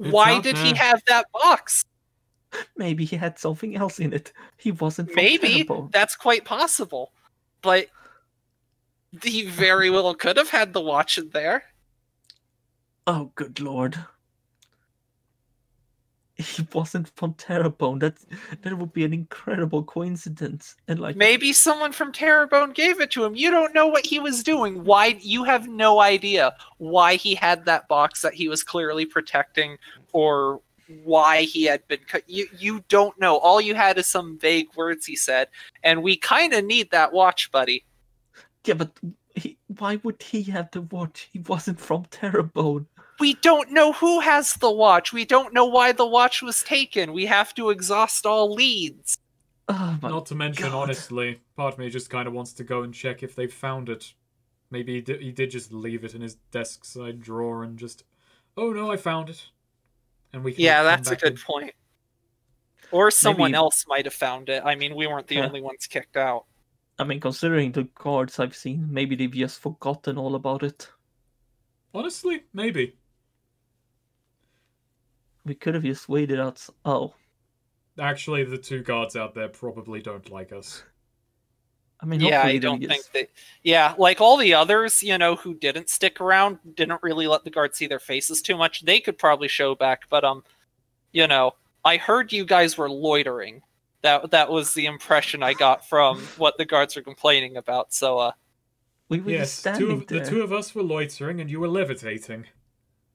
It's Why out did he have that box? Maybe he had something else in it. He wasn't Maybe that's quite possible, but he very well could have had the watch in there. Oh, good lord. He wasn't from Terrebonne. That that would be an incredible coincidence. And like, Maybe someone from Terrebonne gave it to him. You don't know what he was doing. Why? You have no idea why he had that box that he was clearly protecting, or why he had been. Cut. You you don't know. All you had is some vague words he said, and we kind of need that watch, buddy. yeah, but he, why would he have the watch? He wasn't from Terrebonne. We don't know who has the watch. We don't know why the watch was taken. We have to exhaust all leads. Oh Not to mention, God. honestly, part of me just kind of wants to go and check if they've found it. Maybe he did, he did just leave it in his desk side drawer and just, oh no, I found it. And we can Yeah, that's a good in. point. Or someone Maybe- else might have found it. I mean, we weren't the Yeah. only ones kicked out. I mean, considering the cards I've seen, maybe they've just forgotten all about it. Honestly, maybe. We could have just waited out. Oh, Actually, the two guards out there probably don't like us. I mean, yeah, hopefully I they don't think that. Yeah, like all the others, you know, who didn't stick around, didn't really let the guards see their faces too much. They could probably show back, but um, you know, I heard you guys were loitering. That that was the impression I got from what the guards were complaining about. So uh, we were yes, standing two of, there. the two of us were loitering and you were levitating.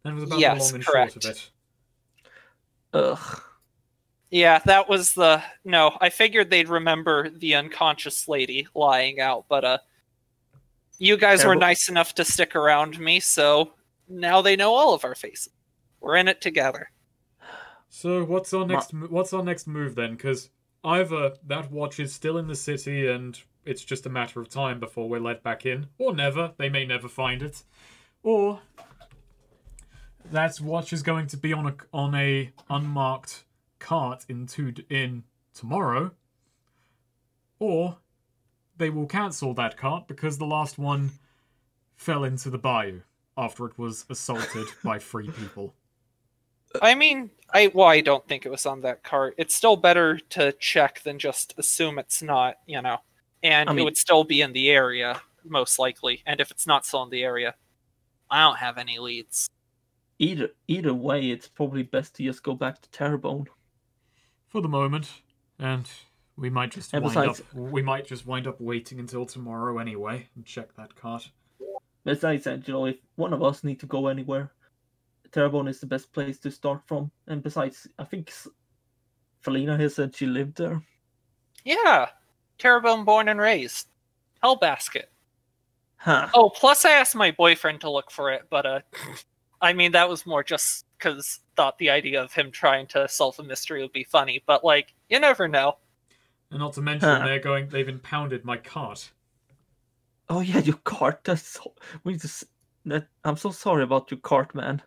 That was about Yes, the long and correct. short of it. Ugh. yeah, that was the no. I figured they'd remember the unconscious lady lying out, but uh, you guys were nice enough to stick around me, so now they know all of our faces. We're in it together. So what's our next? mo- What's our next move then? Because either that watch is still in the city and it's just a matter of time before we're let back in, or never. They may never find it, or that watch is going to be on a on a unmarked cart in two in tomorrow, or they will cancel that cart because the last one fell into the bayou after it was assaulted [laughs] by three people. I mean, I well, I don't think it was on that cart. It's still better to check than just assume it's not, you know. And I it would still be in the area, most likely. And if it's not still in the area, I don't have any leads. Either either way, it's probably best to just go back to Terrebonne. for the moment, and we might just And wind besides- up. We might just wind up waiting until tomorrow anyway and check that cart. Besides, Angelo, if one of us need to go anywhere, Terrebonne is the best place to start from. And besides, I think Felina has said she lived there. Yeah, Terrebonne born and raised. Hellbasket. Huh. Oh, plus I asked my boyfriend to look for it, but uh, I mean that was more just because thought the idea of him trying to solve a mystery would be funny. But like, you never know. And not to mention, Huh. they're going. They've impounded my cart. Oh yeah, your cart. That's so. We need to. That I'm so sorry about your cart, man.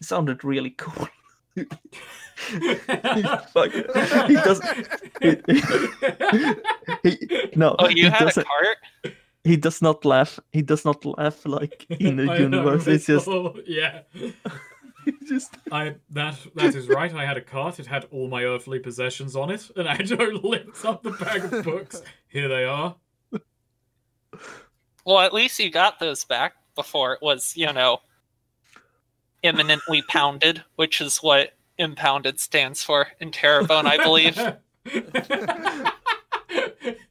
It sounded really cool. Fuck. [laughs] He does. He, he- no. Oh, you he had a doesn't. cart? He does not laugh. He does not laugh like [laughs] in the I know, universe. It's just. oh, yeah. [laughs] Just. [laughs] I that that is right. I had a cart. It had all my earthly possessions on it, and Angelo lifts up the bag of books. Here they are. Well, at least you got those back before it was, you know, imminently pounded, which is what impounded stands for in Terrebonne, I believe.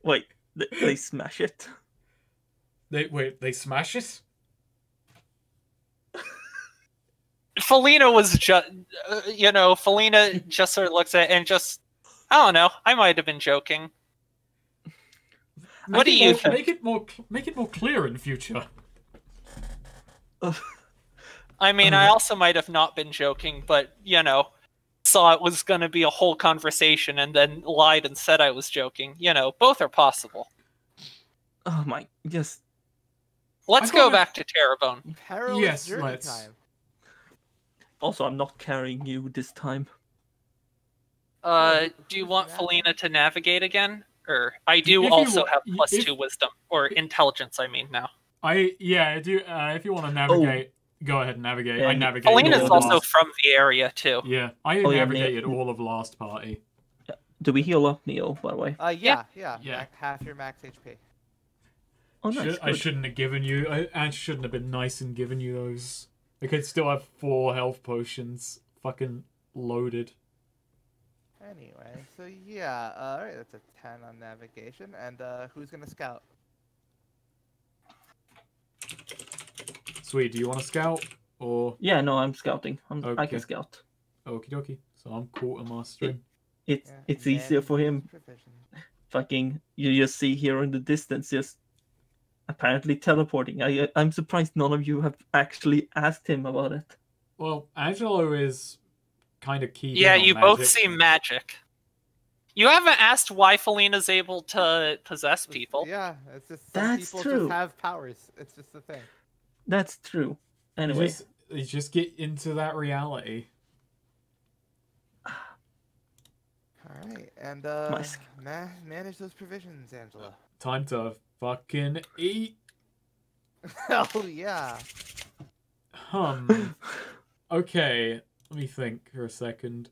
Wait, they, they smash it. They wait. They smash it. [laughs] Felina was just, uh, you know, Felina [laughs] just sort of looks at it and just, I don't know, I might have been joking. What Make do it you more- think? make it more cl- make it more clear in future? I mean, I also might have not been joking, but, you know, saw it was going to be a whole conversation and then lied and said I was joking. You know, both are possible. Oh my, yes. Let's go back to Terrebonne. Perilous Yes, journey let's. time. Also, I'm not carrying you this time. Uh, do you want? Felina to navigate again? Or I do If also wa- have plus if- two wisdom or intelligence. I mean now. I yeah. I do uh, if you want to navigate, go ahead and navigate. I And navigated. Felina's also last- from the area too. Yeah, I Oh, yeah, navigated Ne- all of last party. Do we heal up Neo, by the way? Uh, yeah, yeah, Yeah. ma- half your max HP. Oh, nice. Should, I shouldn't have given you. I, I shouldn't have been nice and given you those. I could still have four health potions, fucking loaded. Anyway, so yeah, uh, all right, that's a ten on navigation, and uh, who's gonna scout? Sweet. Do you want to scout or Yeah, no, I'm scouting. I'm, I can scout. okie dokie? So I'm quartermastering. It's Yeah, it's easier for him. provisions. Fucking, you just see here in the distance, just apparently teleporting. I I'm surprised none of you have actually asked him about it. Well, Angelo is kind of key. Yeah, you both see magic. You haven't asked why Felina's able to possess people. Yeah, it's just some That's people true. just have powers. It's just the thing. That's true. You Anyway, just, you just get into that reality. All right, and uh, My manage those provisions, Angelo. Time to fucking eat. [laughs] oh yeah. Hum. [laughs] okay, let me think for a second.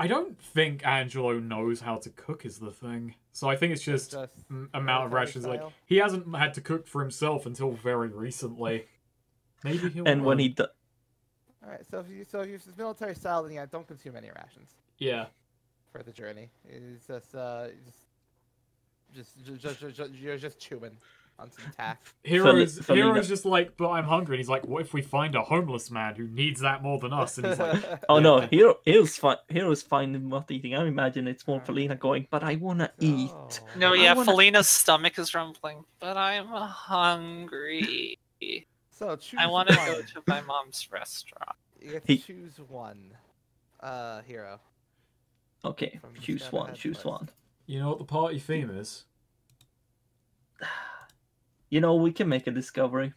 I don't think Angelo knows how to cook is the thing. So I think it's just just m- amount of military rations. Like he hasn't had to cook for himself until very recently. Maybe he'll. and when he do- All right, so if you so if it's military style, then yeah, don't consume any rations yeah, for the journey. It's just uh, just just just, just, just you're just chewing on some tack. Hero's Fel- Hero's just like, but I'm hungry. And he's like, what if we find a homeless man who needs that more than us? And he's like, [laughs] Oh no, Yeah. Hero Hero's fine. Hero's fine in not eating. I imagine it's more Alright. Felina going, but I wanna eat. So- No, yeah, wanna- Felina's stomach is rumbling, but I'm hungry. So choose I want to go to my mom's restaurant. You get to He- choose one. Uh, hero. Okay, choose one. Choose list. one. You know what the party theme is? [sighs] You know, we can make a discovery.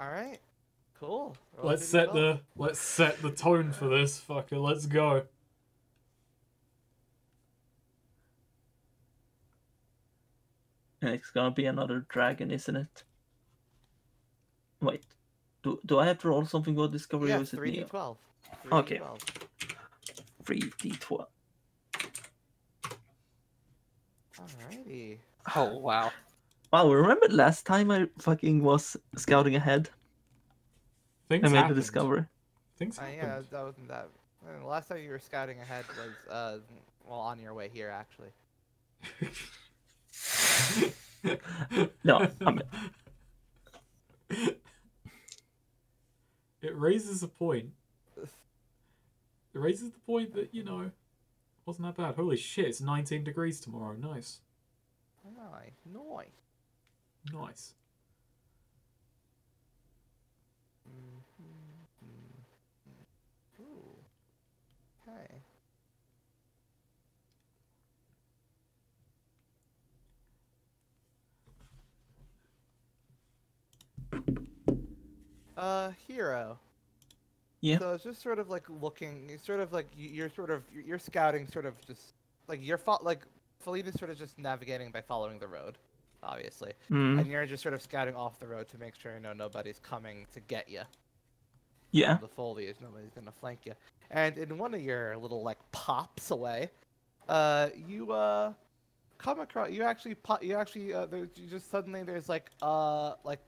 All right. Cool. Roll Let's set the let's set the tone for this fucker. Let's go. And it's gonna be another dragon, isn't it? Wait. Do, do I have to roll something about discovery Yeah, or is it three d twelve. Okay. 3 d12. Alrighty. Oh wow. Wow, remember last time I fucking was scouting ahead? Things I made happened. the discovery. Things Uh, happened. yeah, that wasn't that. uh, The last time you were scouting ahead was uh, well, on your way here actually. No, I'm- [laughs] it raises a point. It raises the point that you know, wasn't that bad. Holy shit! It's 19 degrees tomorrow. Nice, Nice, nice. nice. Mm-hmm. Okay. Uh, hero. Yeah. So it's just sort of like looking. You're sort of like you- you're sort of you're- scouting, sort of just like you're fo- like Felina's sort of just navigating by following the road, obviously, Mm, and you're just sort of scouting off the road to make sure you know nobody's coming to get you yeah. the foliage. Nobody's gonna flank you. And in one of your little like pops away, uh, you uh come across. You actually pop. You actually uh, there, you just suddenly there's like uh like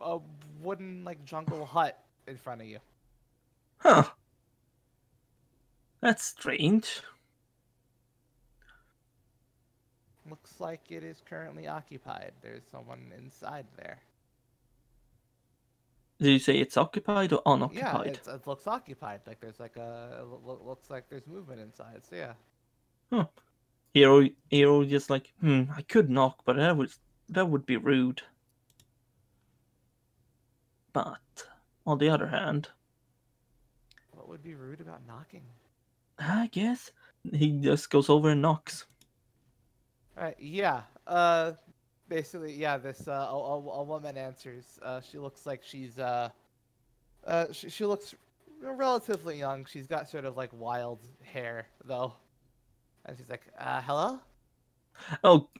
a wooden like jungle hut in front of you. Huh. That's strange. Looks like it is currently occupied. There's someone inside there. Did you say it's occupied or Yeah, unoccupied? it's, it looks occupied. Like there's like a looks like there's movement inside. So yeah. Huh. Hero, hero, just like, hmm, I could knock, but that would that would be rude. But on the other hand, What would be rude about knocking? I guess he just goes over and knocks. Alright, yeah. Uh, basically, yeah. This uh, a, a, a woman answers. Uh, she looks like she's uh, uh, she, she looks relatively young. She's got sort of like wild hair though, and she's like, uh, hello. Oh,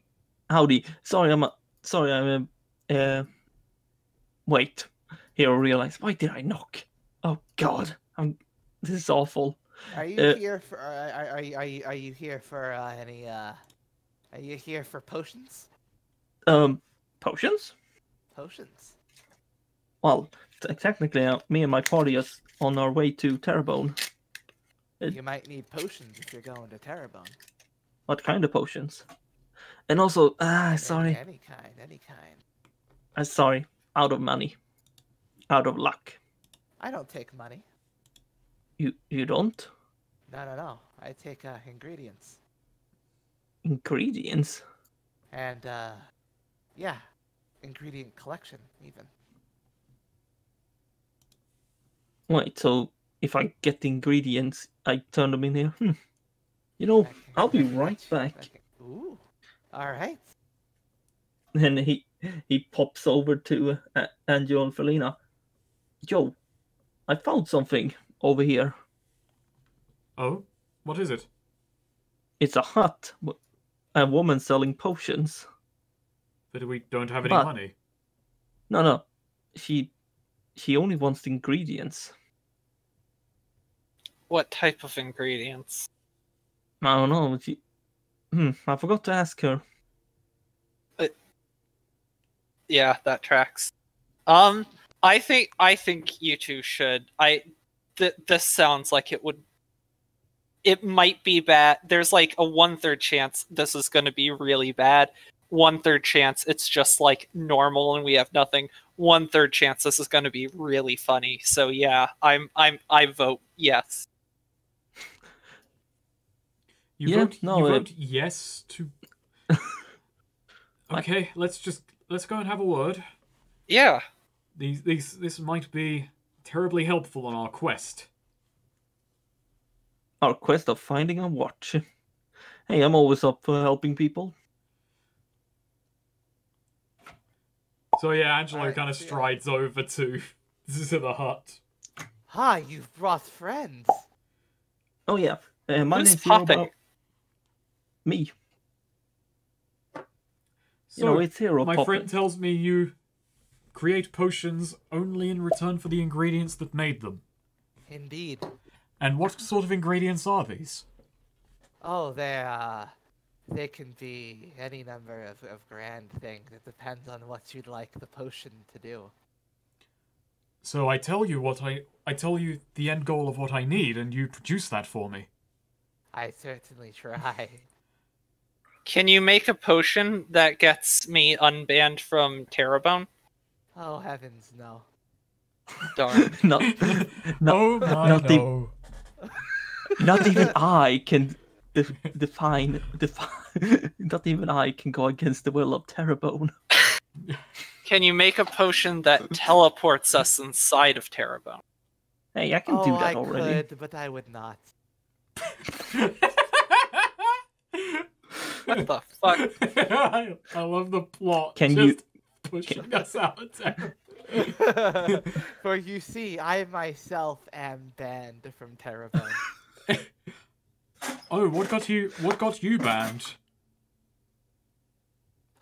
howdy. Sorry, I'm. A, sorry, I'm. A, uh, wait. Hero realized. Why did I knock? Oh God, I'm. [laughs] This is awful. Are you Uh, here for? Are, are, are you are you are you here for uh, any? Uh, are you here for potions? Um, potions. Potions. Well, technically, uh, me and my party is on our way to Terrebonne. Uh, You might need potions if you're going to Terrebonne. What kind of potions? And also, ah, sorry, Any kind, any kind. I'm sorry. Out of money, out of luck. I don't take money. You you don't No, no, no. I take uh, ingredients. ingredients. And, uh, yeah, ingredient collection, even. Wait, so if I get the ingredients, I turn them in here. Hmm. You know, can- I'll be [laughs] right get you- I back. can- Ooh. All right. Then he he pops over to uh, Angelo and Felina. Yo, I found something over here. Oh, what is it? It's a hut. a woman selling potions. But we don't have any But- money. No, no. She she only wants the ingredients. What type of ingredients? I don't know. She, hmm, I forgot to ask her. Yeah, that tracks. Um, I think I think you two should. I th- this sounds like it would. It might be bad. There's like a one third chance this is going to be really bad. One third chance it's just like normal and we have nothing. One third chance this is going to be really funny. So yeah, I'm I'm I vote yes. [laughs] You Yeah, vote, no, you uh, vote yes to. [laughs] okay, let's just let's go and have a word. Yeah. These these this might be terribly helpful on our quest. Our quest of finding a watch. [laughs] Hey, I'm always up for helping people. So yeah, Angelo Alright, kind of so yeah. strides over to [laughs] to the hut. Hi, you've brought friends. Oh yeah, uh, my Who's name's Hero popping? Me. So you know, it's Hero my Poppin'. friend tells me you create potions only in return for the ingredients that made them. Indeed. And what sort of ingredients are these? Oh, they uh, they can be any number of, of grand things. It depends on what you'd like the potion to do. So I tell you what I I tell you the end goal of what I need, and you produce that for me. I certainly try. Can you make a potion that gets me unbanned from Terrebonne? Oh heavens, no. [laughs] Darn. [laughs] not, not, oh my not the- no. [laughs] not even I can de- define, define. Not even I can go against the will of Terrebonne. Can you make a potion that teleports us inside of Terrebonne? Hey, I can oh, do that I already. could, but I would not. What the fuck? I, I love the plot. Can you- just pushing us out of town. For you see, I myself am banned from Terrebonne. Oh, what got you? What got you banned?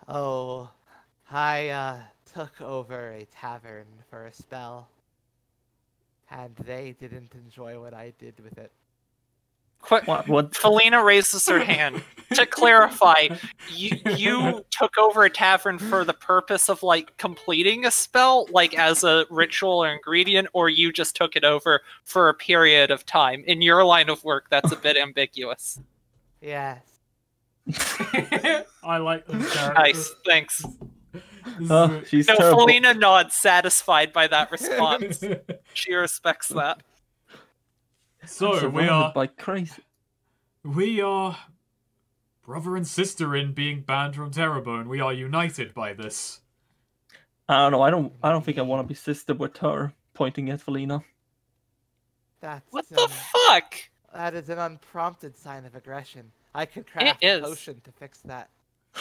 oh, I uh, took over a tavern for a spell, and they didn't enjoy what I did with it. Quick, What? [laughs] What? Felina raises her hand. to clarify, you you [laughs] took over a tavern for the purpose of like completing a spell, like as a ritual or ingredient, or you just took it over for a period of time. In your line of work, that's a bit ambiguous. Yes. I like this character. Nice, thanks. Oh, she's No, terrible. Felina nods, satisfied by that [laughs] response. She respects that. So we are by crazy. we are brother and sister in being banned from Terrebonne. We are united by this. I don't know. I don't. I don't think I want to be sister with her. Pointing at Felina. That's What the um, fuck? that is an unprompted sign of aggression. I could craft a potion to fix that.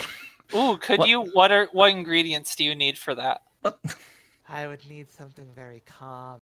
[laughs] Ooh, could What- you? What are what ingredients do you need for that? [laughs] I would need something very calm